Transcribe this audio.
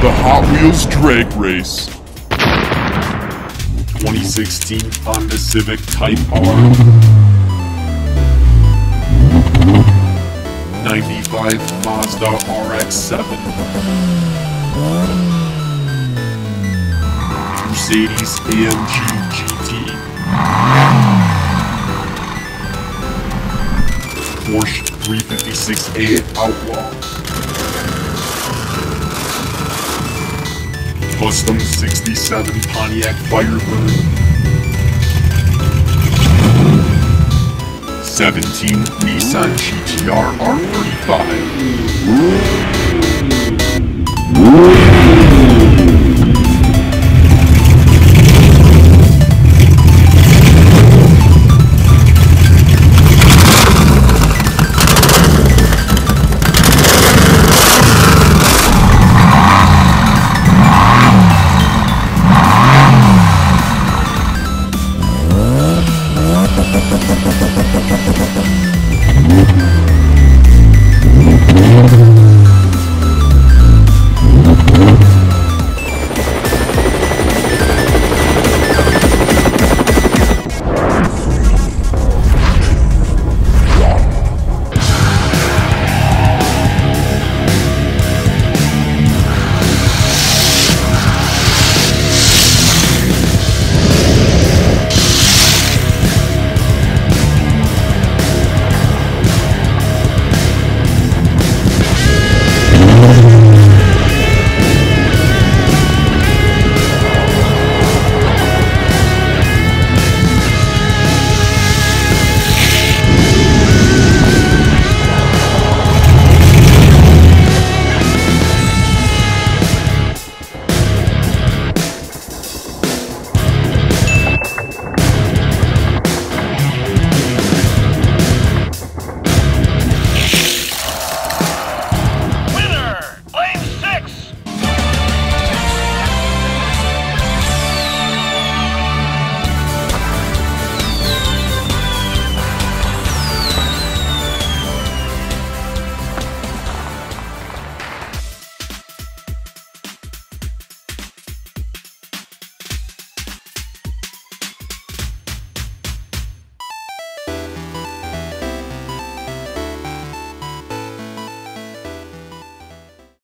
The Hot Wheels Drag Race. 2016 Honda Civic Type R. 95 Mazda RX-7. Mercedes AMG GT. Porsche 356A Outlaw. Custom 67 Pontiac Firebird. 17 Nissan GTR R35.